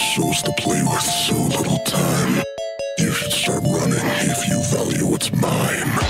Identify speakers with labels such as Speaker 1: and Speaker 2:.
Speaker 1: souls to play with so little time. You should start running if you value what's mine.